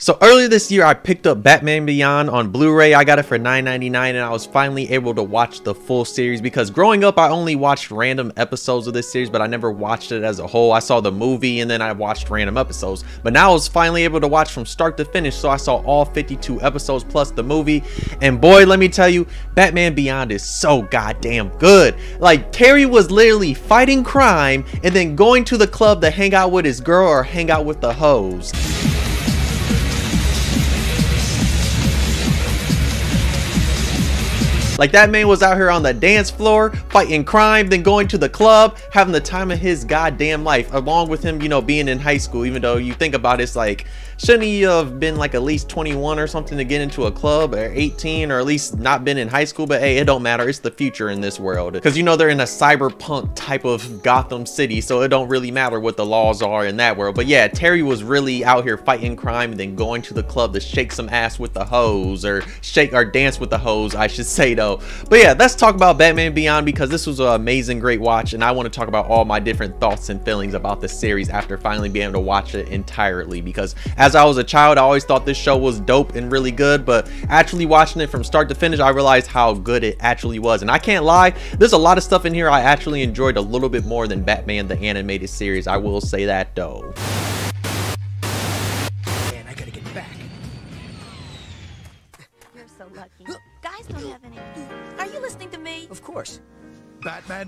So earlier this year, I picked up Batman Beyond on Blu-ray. I got it for $9.99 and I was finally able to watch the full series because growing up, I only watched random episodes of this series, but I never watched it as a whole. I saw the movie and then I watched random episodes, but now I was finally able to watch from start to finish. So I saw all 52 episodes plus the movie. And boy, let me tell you, Batman Beyond is so goddamn good. Like Terry was literally fighting crime and then going to the club to hang out with his girl or hang out with the hoes. Like that man was out here on the dance floor fighting crime, then going to the club, having the time of his goddamn life, along with him, you know, being in high school, even though you think about it, it's like, shouldn't he have been like at least 21 or something to get into a club or 18 or at least not been in high school? But hey, it don't matter. It's the future in this world. Because you know they're in a cyberpunk type of Gotham City, so it don't really matter what the laws are in that world. But yeah, Terry was really out here fighting crime and then going to the club to shake some ass with the hoes or shake or dance with the hoes, I should say though. But yeah, let's talk about Batman Beyond because this was an amazing, great watch. And I want to talk about all my different thoughts and feelings about the series after finally being able to watch it entirely. Because as I was a child, I always thought this show was dope and really good, but actually watching it from start to finish, I realized how good it actually was. And I can't lie, there's a lot of stuff in here I actually enjoyed a little bit more than Batman the Animated Series. I will say that though.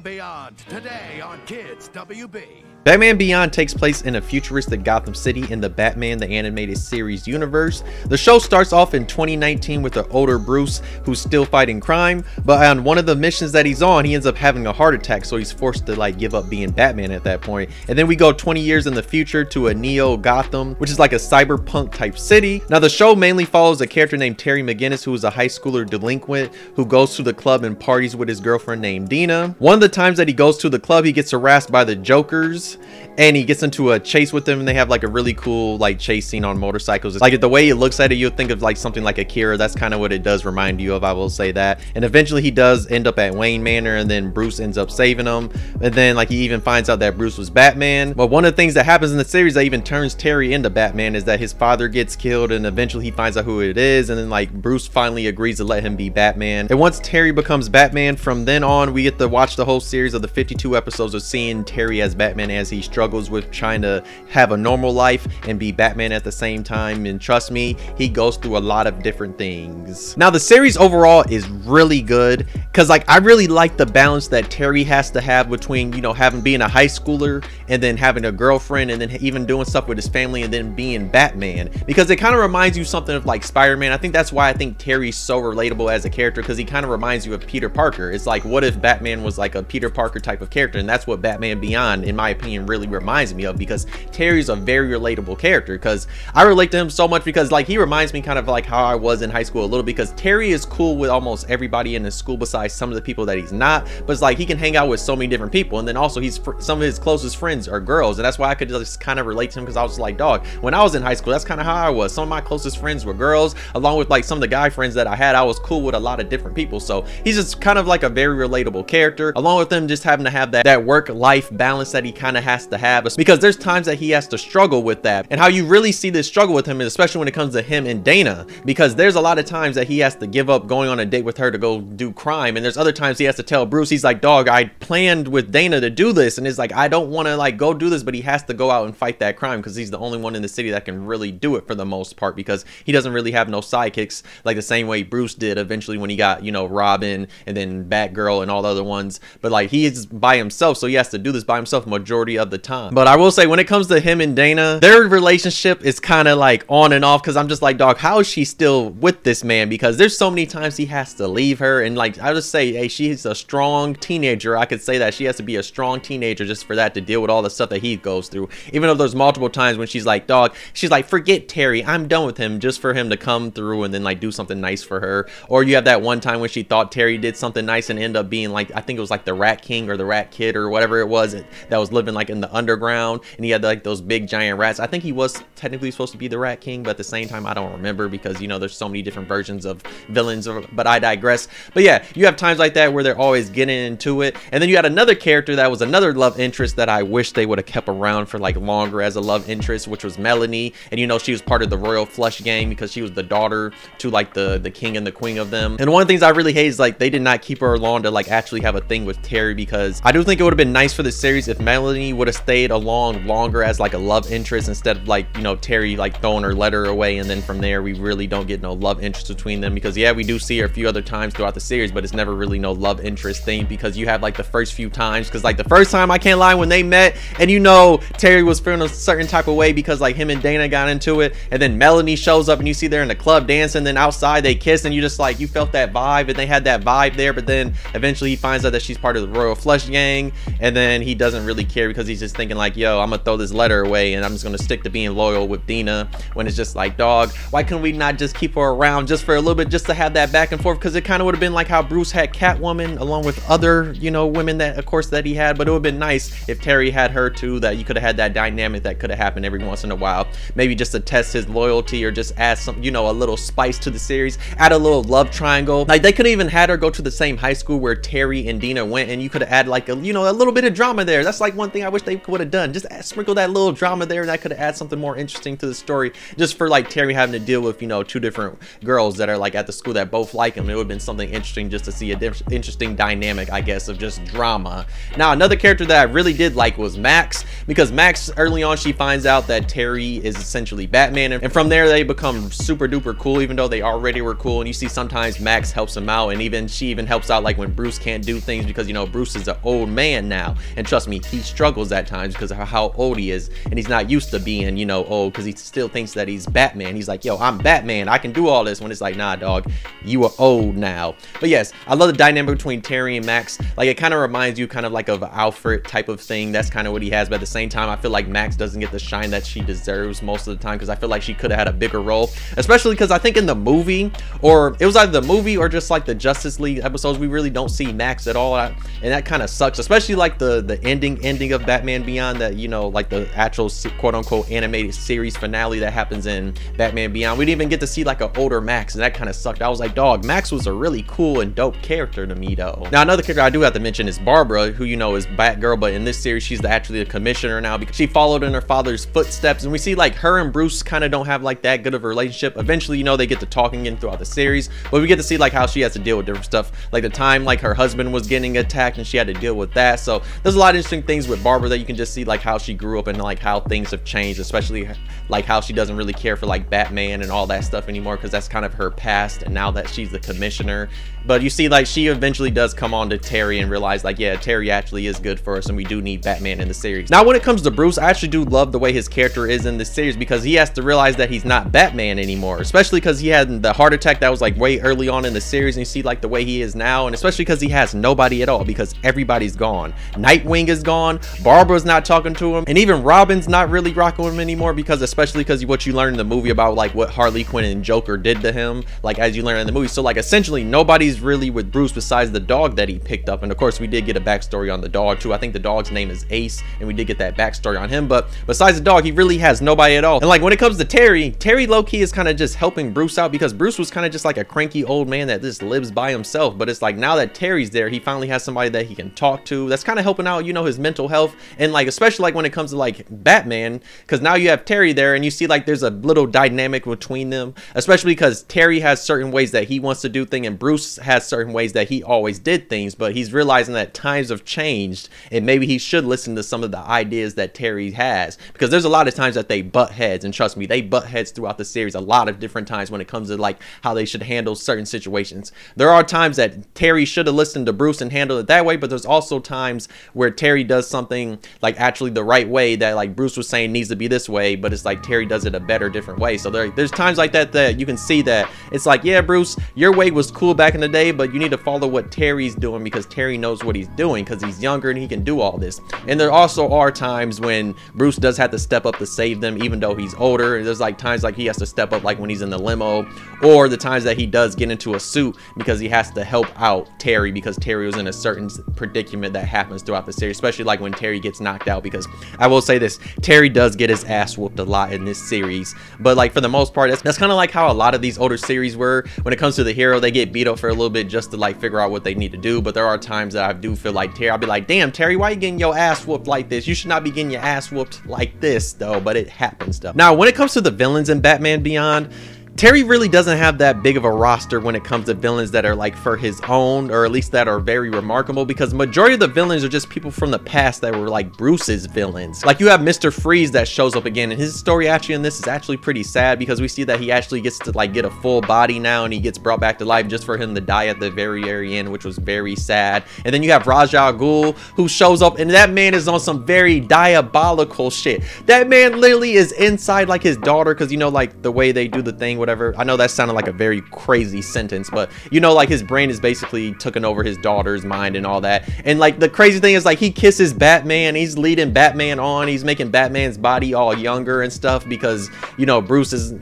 Batman Beyond, today on Kids WB. Batman Beyond takes place in a futuristic Gotham City in the Batman the Animated Series universe. The show starts off in 2019 with the older Bruce who's still fighting crime, but on one of the missions that he's on, he ends up having a heart attack, so he's forced to like give up being Batman at that point. And then we go 20 years in the future to a Neo Gotham, which is like a cyberpunk type city. Now the show mainly follows a character named Terry McGinnis who is a high schooler delinquent who goes to the club and parties with his girlfriend named Dina. One of the times that he goes to the club, he gets harassed by the Jokers and he gets into a chase with them and they have like a really cool like chase scene on motorcycles. Like the way it looks at it you'll think of like something like akira. That's kind of what it does remind you of i will say that. And eventually he does end up at wayne manor and then bruce ends up saving him. And then like he even finds out that bruce was batman. But one of the things that happens in the series that even turns terry into batman is that his father gets killed and eventually he finds out who it is and then like bruce finally agrees to let him be batman. And once terry becomes batman from then on we get to watch the whole series of the 52 episodes of seeing terry as batman as he struggles with trying to have a normal life and be Batman at the same time. And trust me, he goes through a lot of different things. Now, the series overall is really good because like I really like the balance that Terry has to have between, you know, having being a high schooler and then having a girlfriend and then even doing stuff with his family and then being Batman because it kind of reminds you something of like Spider-Man. I think that's why I think Terry's so relatable as a character because he kind of reminds you of Peter Parker. It's like, what if Batman was like a Peter Parker type of character? And that's what Batman Beyond, in my opinion, really reminds me of because Terry's a very relatable character because I relate to him so much because like he reminds me kind of like how I was in high school a little because Terry is cool with almost everybody in his school besides some of the people that he's not but it's like he can hang out with so many different people and then also he's some of his closest friends are girls and that's why I could just kind of relate to him because I was like dog when I was in high school that's kind of how I was. Some of my closest friends were girls along with like some of the guy friends that I had I was cool with a lot of different people. So he's just kind of like a very relatable character along with him just having to have that that work life balance that he kind of has to have because there's times that he has to struggle with that. And how you really see this struggle with him is especially when it comes to him and Dana because there's a lot of times that he has to give up going on a date with her to go do crime. And there's other times he has to tell Bruce he's like dog I planned with Dana to do this. And it's like I don't want to like go do this but he has to go out and fight that crime because he's the only one in the city that can really do it for the most part because he doesn't really have no sidekicks like the same way Bruce did eventually when he got you know Robin and then Batgirl and all the other ones. But like he is by himself so he has to do this by himself majority of the time but I will say when it comes to him and Dana, their relationship is kind of like on and off because I'm just like, dog, how is she still with this man? Because there's so many times he has to leave her. And like, I just say, hey, she's a strong teenager. I could say that she has to be a strong teenager just for that to deal with all the stuff that he goes through. Even though there's multiple times when she's like, dog, she's like, forget Terry. I'm done with him just for him to come through and then like do something nice for her. Or you have that one time when she thought Terry did something nice and end up being like, I think it was like the Rat King or the Rat Kid or whatever it was that was living like like in the underground and he had like those big giant rats. I think he was technically supposed to be the Rat King, but at the same time, I don't remember because you know there's so many different versions of villains. But I digress. But yeah, you have times like that where they're always getting into it, and then you had another character that was another love interest that I wish they would have kept around for like longer as a love interest, which was Melanie. And you know she was part of the Royal Flush gang because she was the daughter to like the the king and the queen of them. And one of the things I really hate is like they did not keep her along to like actually have a thing with Terry because I do think it would have been nice for the series if Melanie would have stayed along longer as like a love interest instead of like you know Terry like throwing her letter away and then from there we really don't get no love interest between them because yeah we do see her a few other times throughout the series but it's never really no love interest thing because you have like the first few times because like the first time I can't lie when they met and you know Terry was feeling a certain type of way because like him and Dana got into it and then Melanie shows up and you see they're in the club dancing then outside they kiss and you just like you felt that vibe and they had that vibe there but then eventually he finds out that she's part of the Royal Flush gang and then he doesn't really care because he's just thinking like yo I'm gonna throw this letter away and I'm just gonna stick to being loyal with Dina when it's just like dog why couldn't we not just keep her around just for a little bit just to have that back and forth? Because it kind of would have been like how Bruce had Catwoman along with other you know women that of course that he had but it would have been nice if Terry had her too that you could have had that dynamic that could have happened every once in a while. Maybe just to test his loyalty or just add some you know a little spice to the series add a little love triangle. Like they could even had her go to the same high school where Terry and Dina went and you could have added like a you know a little bit of drama there. That's like one thing I wish they would have done. Just sprinkle that little drama there and that could have added something more interesting to the story. Just for like Terry having to deal with you know two different girls that are like at the school that both like him. It would have been something interesting just to see a interesting dynamic I guess of just drama. Now another character that I really did like was Max because Max early on she finds out that Terry is essentially Batman and from there they become super duper cool even though they already were cool. And you see sometimes Max helps him out and even she even helps out like when Bruce can't do things because you know Bruce is an old man now. And trust me he struggles at times because of how old he is and he's not used to being you know old because he still thinks that he's Batman. He's like yo I'm Batman. I can do all this. When it's like nah dog you are old now. But yes I love the dynamic between Terry and Max. Like it kind of reminds you kind of like of Alfred type of thing. That's kind of what he has but at the same time I feel like Max doesn't get the shine that she deserves most of the time because I feel like she could have had a bigger role especially because I think in the movie or it was either the movie or just like the Justice League episodes we really don't see Max at all and that kind of sucks especially like the the ending ending of Batman Beyond that you know like the actual quote-unquote animated series finale that happens in Batman Beyond. We didn't even get to see like an older Max and that kind of sucked. I was like dog Max was a really cool and dope character to me though. Now another character I do have to mention is Barbara who you know is Batgirl but in this series she's actually the commissioner now because she followed in her father's footsteps and we see like her and Bruce kind of don't have like that good of a relationship. Eventually you know they get to talking again throughout the series but we get to see like how she has to deal with different stuff. Like the time like her husband was getting attacked and she had to deal with that so there's a lot of interesting things with Barbara that you can just see like how she grew up and like how things have changed especially like how she doesn't really care for like Batman and all that stuff anymore because that's kind of her past and now that she's the commissioner. But you see like she eventually does come on to Terry and realize like yeah Terry actually is good for us and we do need Batman in the series. Now when it comes to Bruce I actually do love the way his character is in this series because he has to realize that he's not Batman anymore especially because he had the heart attack that was like way early on in the series and you see like the way he is now and especially because he has nobody at all because everybody's gone. Nightwing is gone Barbara's not talking to him and even Robin's not really rocking with him anymore because especially because what you learn in the movie about like what Harley Quinn and Joker did to him like as you learn in the movie. So like essentially nobody's really with Bruce besides the dog that he picked up. And of course we did get a backstory on the dog too. I think the dog's name is Ace and we did get that backstory on him. But besides the dog he really has nobody at all. And like when it comes to Terry Terry low-key is kind of just helping Bruce out because Bruce was kind of just like a cranky old man that just lives by himself. But it's like now that Terry's there he finally has somebody that he can talk to that's kind of helping out you know his mental health and like especially like when it comes to like Batman because now you have Terry there and you see like there's a little dynamic between them especially because Terry has certain ways that he wants to do things and Bruce has certain ways that he always did things but he's realizing that times have changed and maybe he should listen to some of the ideas that Terry has because there's a lot of times that they butt heads and trust me they butt heads throughout the series a lot of different times when it comes to like how they should handle certain situations. There are times that Terry should have listened to Bruce and handled it that way but there's also times where Terry does something like actually the right way that like Bruce was saying needs to be this way but it's like Terry does it a better different way. So there, there's times like that that you can see that it's like yeah Bruce your way was cool back in the day but you need to follow what Terry's doing because Terry knows what he's doing because he's younger and he can do all this. And there also are times when Bruce does have to step up to save them even though he's older. There's like times like he has to step up like when he's in the limo or the times that he does get into a suit because he has to help out Terry because Terry was in a certain predicament that happens throughout the series especially like when Terry gets knocked out because I will say this, Terry does get his ass whooped a lot in this series. But like for the most part, that's, that's kind of like how a lot of these older series were. When it comes to the hero, they get beat up for a little bit just to like figure out what they need to do. But there are times that I do feel like Terry, I'll be like, damn, Terry, why you getting your ass whooped like this? You should not be getting your ass whooped like this though, but it happens though. Now, when it comes to the villains in Batman Beyond, Terry really doesn't have that big of a roster when it comes to villains that are like for his own or at least that are very remarkable because majority of the villains are just people from the past that were like Bruce's villains. Like you have Mr. Freeze that shows up again and his story actually in this is actually pretty sad because we see that he actually gets to like get a full body now and he gets brought back to life just for him to die at the very very end which was very sad. And then you have al Ghul who shows up and that man is on some very diabolical shit. That man literally is inside like his daughter because you know like the way they do the thing whatever. I know that sounded like a very crazy sentence, but you know, like his brain is basically taken over his daughter's mind and all that. And like the crazy thing is like he kisses Batman, he's leading Batman on, he's making Batman's body all younger and stuff because, you know, Bruce is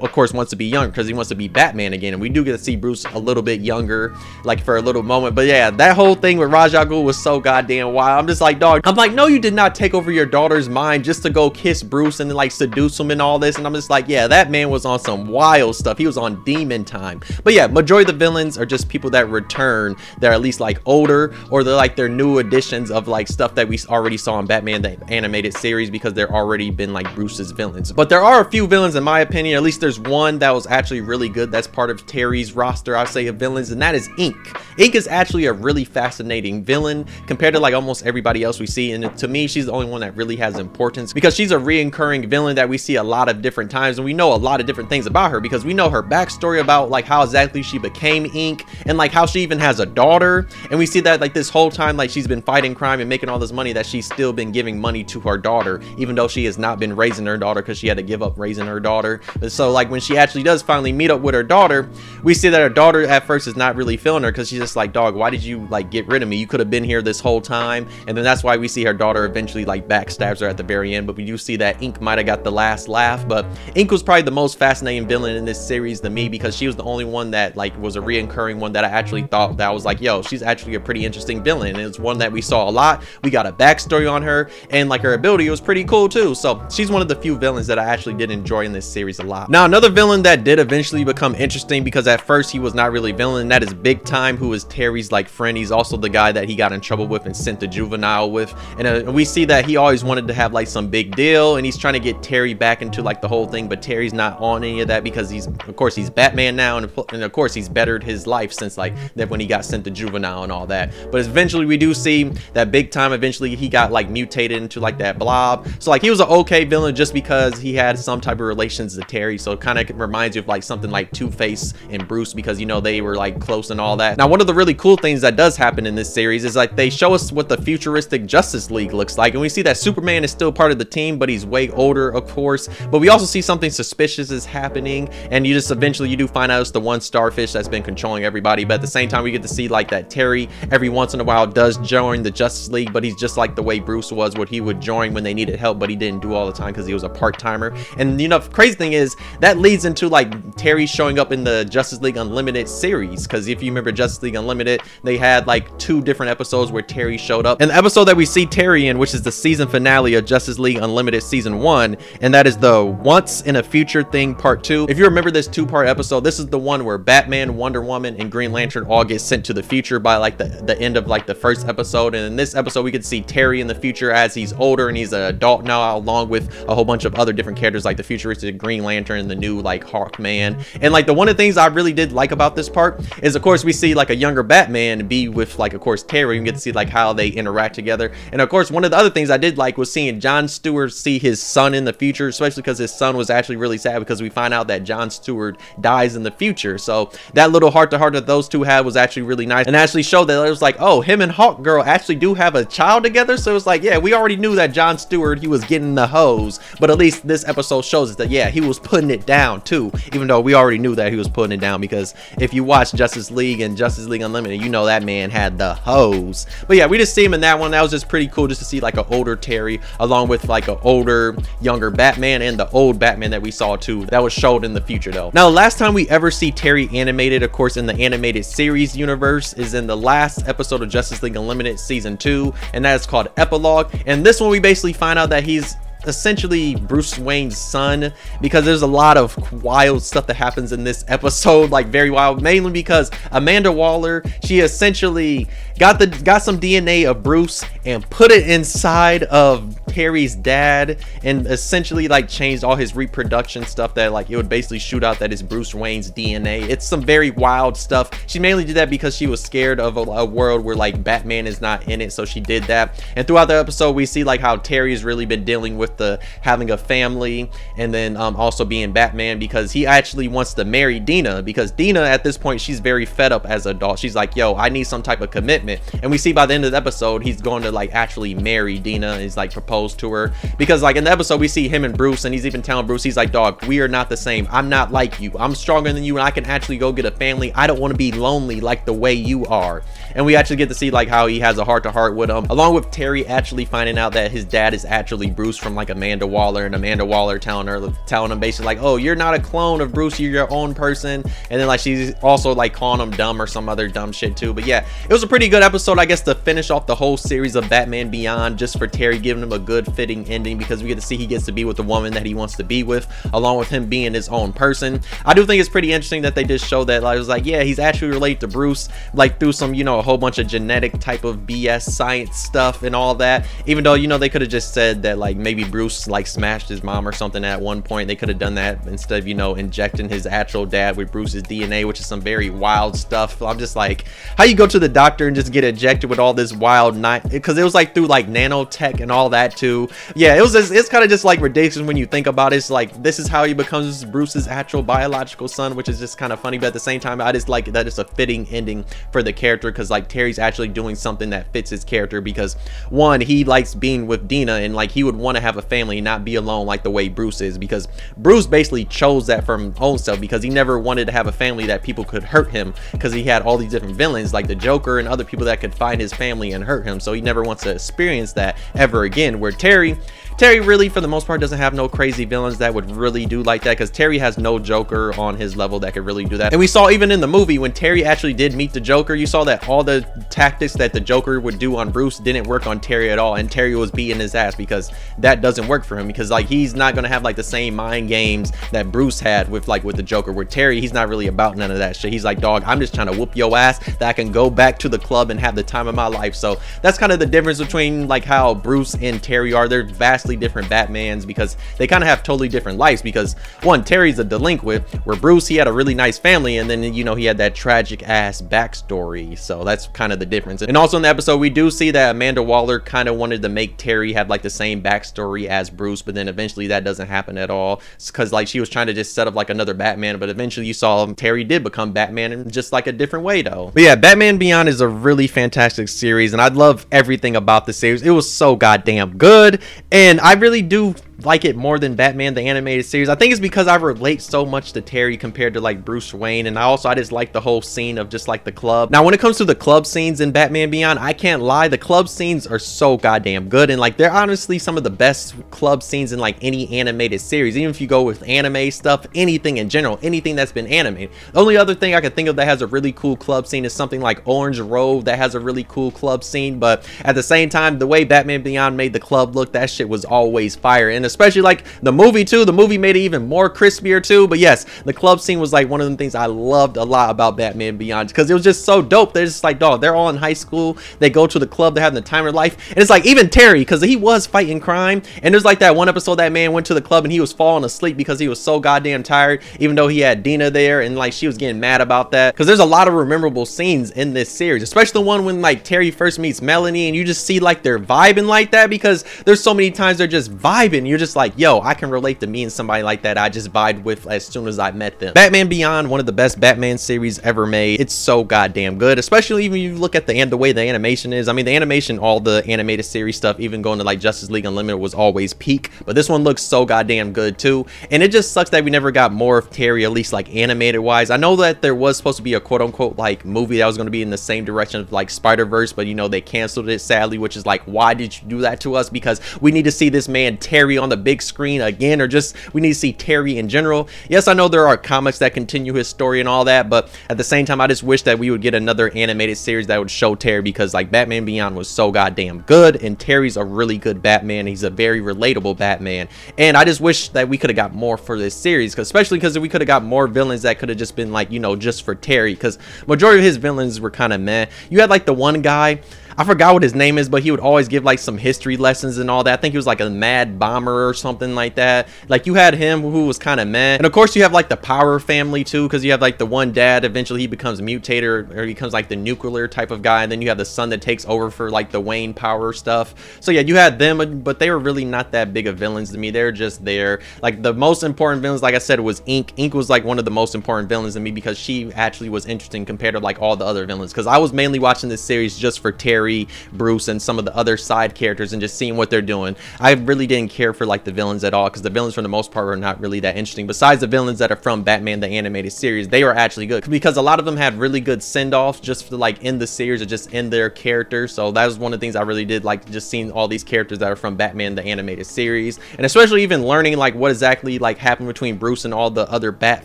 of course wants to be young because he wants to be Batman again and we do get to see Bruce a little bit younger like for a little moment. But yeah that whole thing with Ghul was so goddamn wild. I'm just like dog I'm like no you did not take over your daughter's mind just to go kiss Bruce and like seduce him and all this. And I'm just like yeah that man was on some wild stuff. He was on demon time. But yeah majority of the villains are just people that return. They're at least like older or they're like their new additions of like stuff that we already saw in Batman the animated series because they're already been like Bruce's villains. But there are a few villains in my opinion at least there's one that was actually really good that's part of Terry's roster, I'd say, of villains, and that is Ink. Ink is actually a really fascinating villain compared to like almost everybody else we see, and to me, she's the only one that really has importance because she's a reoccurring villain that we see a lot of different times, and we know a lot of different things about her because we know her backstory about like how exactly she became Ink, and like how she even has a daughter, and we see that like this whole time like she's been fighting crime and making all this money that she's still been giving money to her daughter, even though she has not been raising her daughter because she had to give up raising her daughter. So like when she actually does finally meet up with her daughter, we see that her daughter at first is not really feeling her because she's just like, dog, why did you like get rid of me? You could have been here this whole time. And then that's why we see her daughter eventually like backstabs her at the very end. But we do see that Ink might have got the last laugh. But Ink was probably the most fascinating villain in this series to me because she was the only one that like was a reoccurring one that I actually thought that I was like, yo, she's actually a pretty interesting villain. And it's one that we saw a lot. We got a backstory on her and like her ability was pretty cool too. So she's one of the few villains that I actually did enjoy in this series a lot. Now, another villain that did eventually become interesting because at first he was not really villain. And that is Big Time, who is Terry's like friend. He's also the guy that he got in trouble with and sent to juvenile with. And uh, we see that he always wanted to have like some big deal and he's trying to get Terry back into like the whole thing. But Terry's not on any of that because he's, of course, he's Batman now. And, and of course, he's bettered his life since like that when he got sent to juvenile and all that. But eventually we do see that Big Time eventually he got like mutated into like that blob. So like he was an okay villain just because he had some type of relations to Terry. So it kind of reminds you of like something like Two-Face and Bruce because you know they were like close and all that. Now one of the really cool things that does happen in this series is like they show us what the futuristic Justice League looks like and we see that Superman is still part of the team but he's way older of course but we also see something suspicious is happening and you just eventually you do find out it's the one starfish that's been controlling everybody but at the same time we get to see like that Terry every once in a while does join the Justice League but he's just like the way Bruce was what he would join when they needed help but he didn't do all the time because he was a part-timer and you know crazy thing is that leads into like Terry showing up in the Justice League Unlimited series because if you remember Justice League Unlimited they had like two different episodes where Terry showed up. And the episode that we see Terry in which is the season finale of Justice League Unlimited season one and that is the once in a future thing part two. If you remember this two-part episode this is the one where Batman Wonder Woman and Green Lantern all get sent to the future by like the the end of like the first episode. And in this episode we could see Terry in the future as he's older and he's an adult now along with a whole bunch of other different characters like the futuristic Green Lantern and the new like Hawkman. And like the one of the things I really did like about this part is of course we see like a younger Batman be with like of course Terry. And get to see like how they interact together. And of course one of the other things I did like was seeing John Stewart see his son in the future especially because his son was actually really sad because we find out that John Stewart dies in the future. So that little heart to heart that those two had was actually really nice and actually showed that it was like oh him and Hawk Girl actually do have a child together. So it's like yeah we already knew that John Stewart he was getting the hoes. But at least this episode shows us that yeah he was putting it it down too. Even though we already knew that he was putting it down because if you watch Justice League and Justice League Unlimited, you know that man had the hoes. But yeah, we just see him in that one. That was just pretty cool just to see like an older Terry along with like an older, younger Batman and the old Batman that we saw too. That was showed in the future though. Now, last time we ever see Terry animated, of course, in the animated series universe is in the last episode of Justice League Unlimited season two, and that is called Epilogue. And this one, we basically find out that he's essentially Bruce Wayne's son because there's a lot of wild stuff that happens in this episode like very wild mainly because Amanda Waller she essentially got the got some DNA of Bruce and put it inside of Terry's dad and essentially like changed all his reproduction stuff that like it would basically shoot out that is Bruce Wayne's DNA it's some very wild stuff. She mainly did that because she was scared of a, a world where like Batman is not in it so she did that. And throughout the episode we see like how Terry's really been dealing with the having a family and then um, also being Batman because he actually wants to marry Dina because Dina at this point she's very fed up as a adult she's like yo I need some type of commitment and we see by the end of the episode he's going to like actually marry Dina. He's like proposed to her. Because like in the episode we see him and Bruce and he's even telling Bruce he's like dog we are not the same. I'm not like you. I'm stronger than you and I can actually go get a family. I don't want to be lonely like the way you are and we actually get to see like how he has a heart to heart with him along with Terry actually finding out that his dad is actually Bruce from like Amanda Waller and Amanda Waller telling her telling him basically like oh you're not a clone of Bruce you're your own person. And then like she's also like calling him dumb or some other dumb shit too. But yeah it was a pretty good episode I guess to finish off the whole series of Batman Beyond just for Terry giving him a good fitting ending because we get to see he gets to be with the woman that he wants to be with along with him being his own person. I do think it's pretty interesting that they just show that like, I was like yeah he's actually related to Bruce like through some you know whole bunch of genetic type of BS science stuff and all that. Even though you know they could have just said that like maybe Bruce like smashed his mom or something at one point they could have done that instead of you know injecting his actual dad with Bruce's DNA which is some very wild stuff. I'm just like how you go to the doctor and just get injected with all this wild night because it was like through like nanotech and all that too. Yeah it was just, it's kind of just like ridiculous when you think about it. It's like this is how he becomes Bruce's actual biological son which is just kind of funny but at the same time I just like that it's a fitting ending for the character because like Terry's actually doing something that fits his character because one he likes being with Dina and like he would want to have a family and not be alone like the way Bruce is because Bruce basically chose that from own self because he never wanted to have a family that people could hurt him because he had all these different villains like the Joker and other people that could find his family and hurt him. So he never wants to experience that ever again. Where Terry Terry really, for the most part, doesn't have no crazy villains that would really do like that because Terry has no Joker on his level that could really do that. And we saw even in the movie when Terry actually did meet the Joker, you saw that all the tactics that the Joker would do on Bruce didn't work on Terry at all. And Terry was beating his ass because that doesn't work for him because like he's not going to have like the same mind games that Bruce had with like with the Joker. With Terry, he's not really about none of that shit. He's like, dog, I'm just trying to whoop your ass that I can go back to the club and have the time of my life. So that's kind of the difference between like how Bruce and Terry are. They're vastly different Batmans because they kind of have totally different lives because one, Terry's a delinquent where Bruce, he had a really nice family and then, you know, he had that tragic ass backstory. So that's kind of the difference. And also in the episode, we do see that Amanda Waller kind of wanted to make Terry have like the same backstory as Bruce, but then eventually that doesn't happen at all because like she was trying to just set up like another Batman, but eventually you saw Terry did become Batman in just like a different way though. But yeah, Batman Beyond is a really fantastic series and I love everything about the series. It was so goddamn good and I really do like it more than Batman the animated series. I think it's because I relate so much to Terry compared to like Bruce Wayne and I also I just like the whole scene of just like the club. Now when it comes to the club scenes in Batman Beyond, I can't lie, the club scenes are so goddamn good and like they're honestly some of the best club scenes in like any animated series. Even if you go with anime stuff, anything in general, anything that's been animated. The only other thing I can think of that has a really cool club scene is something like Orange Road that has a really cool club scene, but at the same time, the way Batman Beyond made the club look, that shit was always fire. And especially like the movie too. The movie made it even more crispier too. But yes, the club scene was like one of the things I loved a lot about Batman Beyond because it was just so dope. They're just like, dog, they're all in high school. They go to the club. They're having the time of life. And it's like even Terry, because he was fighting crime. And there's like that one episode that man went to the club and he was falling asleep because he was so goddamn tired, even though he had Dina there and like she was getting mad about that. Because there's a lot of memorable scenes in this series, especially the one when like Terry first meets Melanie and you just see like they're vibing like that because there's so many times they're just vibing. You you're just like, yo, I can relate to me and somebody like that I just vibed with as soon as I met them. Batman Beyond, one of the best Batman series ever made. It's so goddamn good, especially even you look at the and the way the animation is. I mean, the animation, all the animated series stuff, even going to like Justice League Unlimited was always peak, but this one looks so goddamn good too. And it just sucks that we never got more of Terry, at least like animated wise. I know that there was supposed to be a quote unquote like movie that was going to be in the same direction of like Spider-Verse, but you know, they canceled it sadly, which is like, why did you do that to us? Because we need to see this man Terry on the big screen again, or just we need to see Terry in general. Yes, I know there are comics that continue his story and all that, but at the same time, I just wish that we would get another animated series that would show Terry because like Batman Beyond was so goddamn good, and Terry's a really good Batman. He's a very relatable Batman, and I just wish that we could have got more for this series, especially because we could have got more villains that could have just been like you know just for Terry, because majority of his villains were kind of meh. You had like the one guy I forgot what his name is, but he would always give like some history lessons and all that. I think he was like a mad bomber or something like that. Like you had him who was kind of mad. And of course you have like the power family too, because you have like the one dad, eventually he becomes mutator or becomes like the nuclear type of guy. And then you have the son that takes over for like the Wayne power stuff. So yeah, you had them, but they were really not that big of villains to me. They're just there. Like the most important villains, like I said, was Ink. Ink was like one of the most important villains to me because she actually was interesting compared to like all the other villains. Because I was mainly watching this series just for Terry Bruce, and some of the other side characters and just seeing what they're doing. I really didn't care for like the villains at all because the villains for the most part were not really that interesting. Besides the villains that are from Batman the Animated Series, they were actually good because a lot of them had really good send-offs just for like in the series or just in their characters. So that was one of the things I really did like just seeing all these characters that are from Batman the Animated Series and especially even learning like what exactly like happened between Bruce and all the other Bat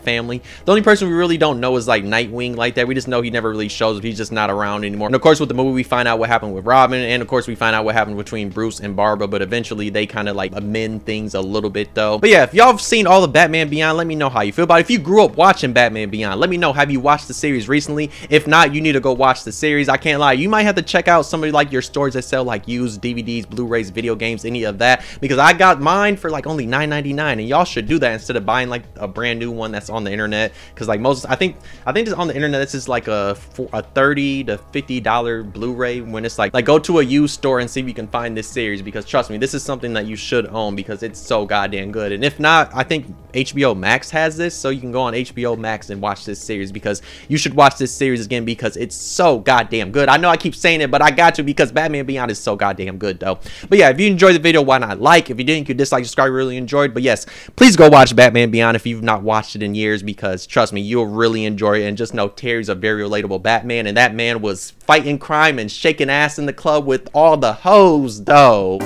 family. The only person we really don't know is like Nightwing like that. We just know he never really shows up. He's just not around anymore. And of course with the movie we find out what happened with Robin, and of course we find out what happened between Bruce and Barbara, but eventually they kind of like amend things a little bit though. But yeah, if y'all have seen all of Batman Beyond, let me know how you feel about it. If you grew up watching Batman Beyond, let me know, have you watched the series recently? If not, you need to go watch the series. I can't lie, you might have to check out somebody like your stores that sell like used DVDs, Blu-rays, video games, any of that, because I got mine for like only $9.99, and y'all should do that instead of buying like a brand new one that's on the internet, because like most, I think, I think just on the internet, this is like a, a 30 to $50 Blu-ray when it's like, like go to a used store and see if you can find this series because trust me, this is something that you should own because it's so goddamn good. And if not, I think HBO Max has this, so you can go on HBO Max and watch this series because you should watch this series again because it's so goddamn good. I know I keep saying it, but I got to because Batman Beyond is so goddamn good though. But yeah, if you enjoyed the video, why not like? If you didn't, you dislike, subscribe, really enjoyed. But yes, please go watch Batman Beyond if you've not watched it in years because trust me, you'll really enjoy it. And just know Terry's a very relatable Batman, and that man was fighting crime and shaking ass in the club with all the hoes, though.